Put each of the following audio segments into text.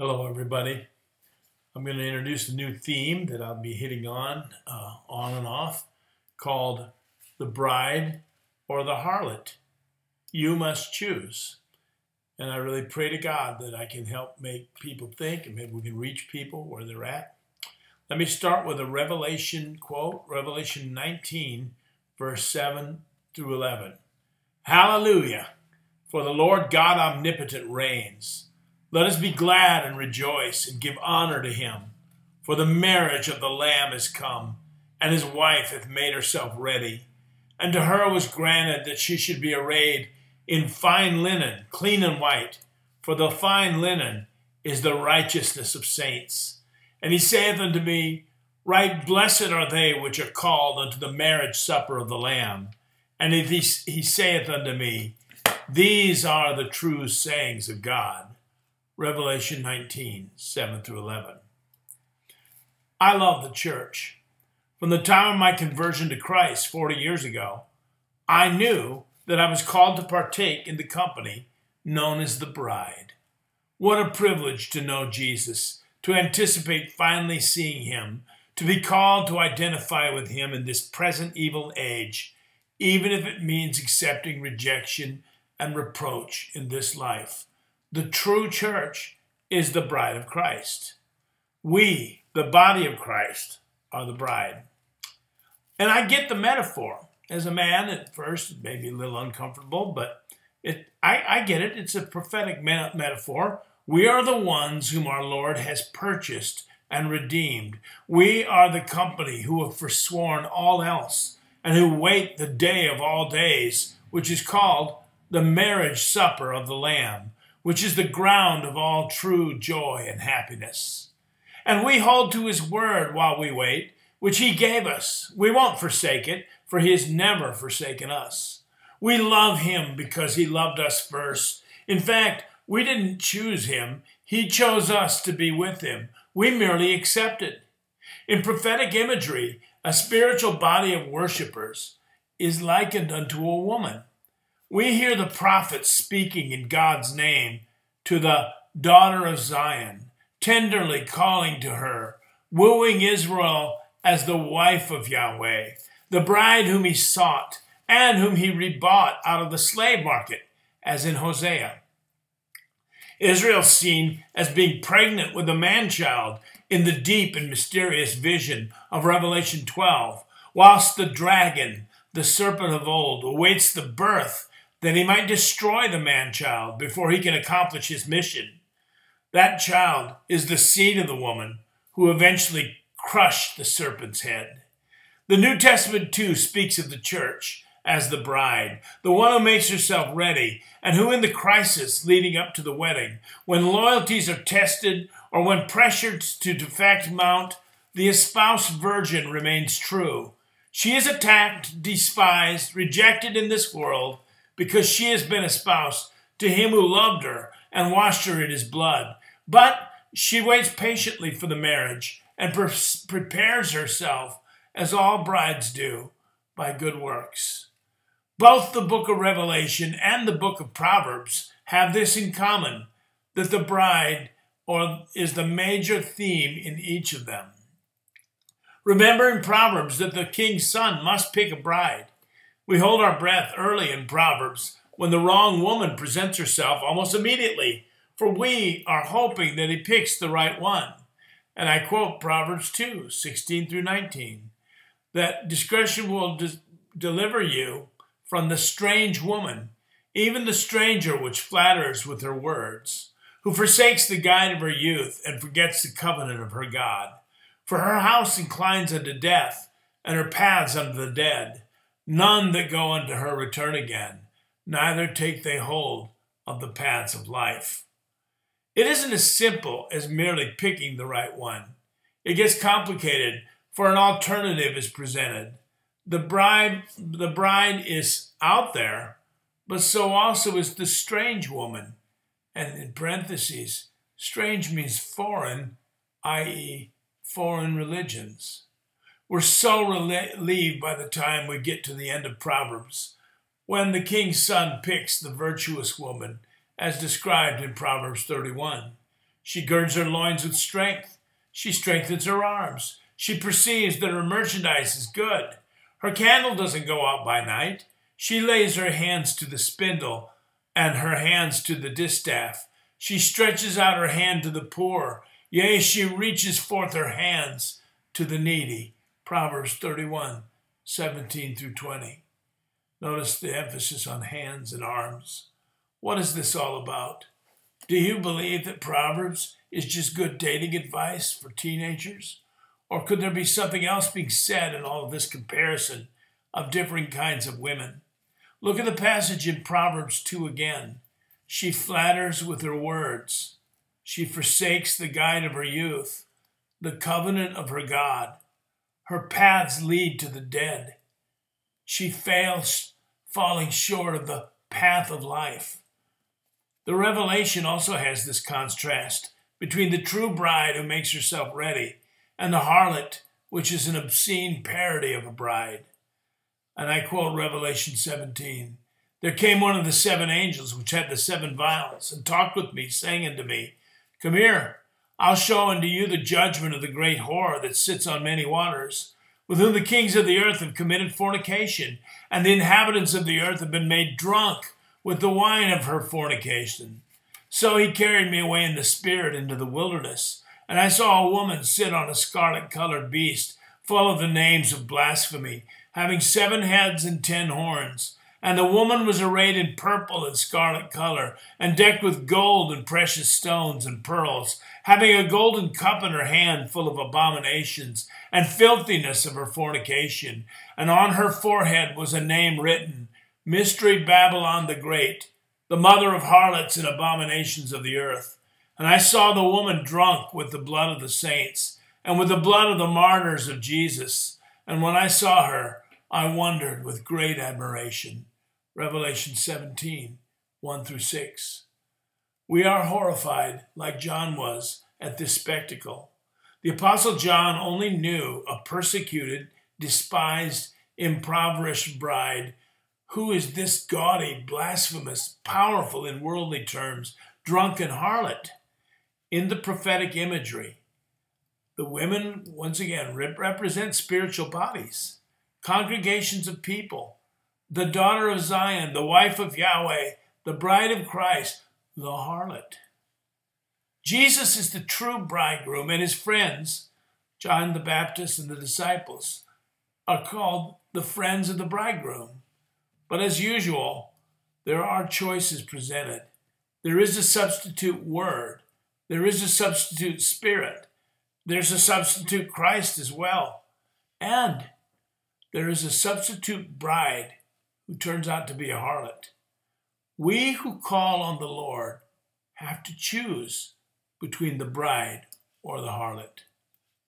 Hello, everybody. I'm going to introduce a new theme that I'll be hitting on, uh, on and off, called The Bride or the Harlot. You must choose. And I really pray to God that I can help make people think and maybe we can reach people where they're at. Let me start with a Revelation quote, Revelation 19, verse 7 through 11. Hallelujah! For the Lord God omnipotent reigns. Let us be glad and rejoice and give honor to him. For the marriage of the Lamb is come, and his wife hath made herself ready. And to her was granted that she should be arrayed in fine linen, clean and white, for the fine linen is the righteousness of saints. And he saith unto me, Write blessed are they which are called unto the marriage supper of the Lamb. And he, he saith unto me, These are the true sayings of God. Revelation 19, 7 through 11. I love the church. From the time of my conversion to Christ 40 years ago, I knew that I was called to partake in the company known as the bride. What a privilege to know Jesus, to anticipate finally seeing him, to be called to identify with him in this present evil age, even if it means accepting rejection and reproach in this life. The true church is the bride of Christ. We, the body of Christ, are the bride. And I get the metaphor. As a man, at first, it may be a little uncomfortable, but it, I, I get it. It's a prophetic metaphor. We are the ones whom our Lord has purchased and redeemed. We are the company who have forsworn all else and who wait the day of all days, which is called the marriage supper of the Lamb which is the ground of all true joy and happiness. And we hold to his word while we wait, which he gave us. We won't forsake it, for he has never forsaken us. We love him because he loved us first. In fact, we didn't choose him, he chose us to be with him. We merely accepted. In prophetic imagery, a spiritual body of worshippers is likened unto a woman we hear the prophets speaking in God's name to the daughter of Zion, tenderly calling to her, wooing Israel as the wife of Yahweh, the bride whom he sought and whom he rebought out of the slave market, as in Hosea. Israel's seen as being pregnant with a man child in the deep and mysterious vision of Revelation 12, whilst the dragon, the serpent of old, awaits the birth that he might destroy the man child before he can accomplish his mission. That child is the seed of the woman who eventually crushed the serpent's head. The New Testament, too, speaks of the church as the bride, the one who makes herself ready, and who, in the crisis leading up to the wedding, when loyalties are tested or when pressured to defect mount, the espoused virgin remains true. She is attacked, despised, rejected in this world, because she has been espoused to him who loved her and washed her in his blood. But she waits patiently for the marriage and pre- prepares herself, as all brides do, by good works. Both the book of Revelation and the book of Proverbs have this in common that the bride or is the major theme in each of them. Remember in Proverbs that the king's son must pick a bride. We hold our breath early in Proverbs when the wrong woman presents herself almost immediately, for we are hoping that he picks the right one. And I quote Proverbs 2 16 through 19 that discretion will de- deliver you from the strange woman, even the stranger which flatters with her words, who forsakes the guide of her youth and forgets the covenant of her God. For her house inclines unto death, and her paths unto the dead. None that go unto her return again, neither take they hold of the paths of life. It isn't as simple as merely picking the right one. It gets complicated, for an alternative is presented. The bride, the bride is out there, but so also is the strange woman. And in parentheses, strange means foreign, i.e., foreign religions. We're so relieved by the time we get to the end of Proverbs, when the king's son picks the virtuous woman, as described in Proverbs 31. She girds her loins with strength. She strengthens her arms. She perceives that her merchandise is good. Her candle doesn't go out by night. She lays her hands to the spindle and her hands to the distaff. She stretches out her hand to the poor. Yea, she reaches forth her hands to the needy. Proverbs 31, 17 through 20. Notice the emphasis on hands and arms. What is this all about? Do you believe that Proverbs is just good dating advice for teenagers? Or could there be something else being said in all of this comparison of differing kinds of women? Look at the passage in Proverbs 2 again. She flatters with her words. She forsakes the guide of her youth, the covenant of her God. Her paths lead to the dead. She fails, falling short of the path of life. The Revelation also has this contrast between the true bride who makes herself ready and the harlot, which is an obscene parody of a bride. And I quote Revelation 17 There came one of the seven angels which had the seven vials, and talked with me, saying unto me, Come here, I'll show unto you the judgment of the great whore that sits on many waters, with whom the kings of the earth have committed fornication, and the inhabitants of the earth have been made drunk with the wine of her fornication. So he carried me away in the spirit into the wilderness and I saw a woman sit on a scarlet colored beast, full of the names of blasphemy, having seven heads and ten horns. And the woman was arrayed in purple and scarlet color, and decked with gold and precious stones and pearls, having a golden cup in her hand full of abominations and filthiness of her fornication. And on her forehead was a name written Mystery Babylon the Great, the mother of harlots and abominations of the earth. And I saw the woman drunk with the blood of the saints and with the blood of the martyrs of Jesus. And when I saw her, I wondered with great admiration. Revelation 17, 1 through 6. We are horrified, like John was, at this spectacle. The Apostle John only knew a persecuted, despised, impoverished bride. Who is this gaudy, blasphemous, powerful in worldly terms, drunken harlot? in the prophetic imagery. The women, once again, represent spiritual bodies, congregations of people, the daughter of Zion, the wife of Yahweh, the bride of Christ, the harlot. Jesus is the true bridegroom, and his friends, John the Baptist and the disciples, are called the friends of the bridegroom. But as usual, there are choices presented. There is a substitute word there is a substitute spirit. There's a substitute Christ as well. And there is a substitute bride who turns out to be a harlot. We who call on the Lord have to choose between the bride or the harlot.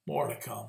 More to come.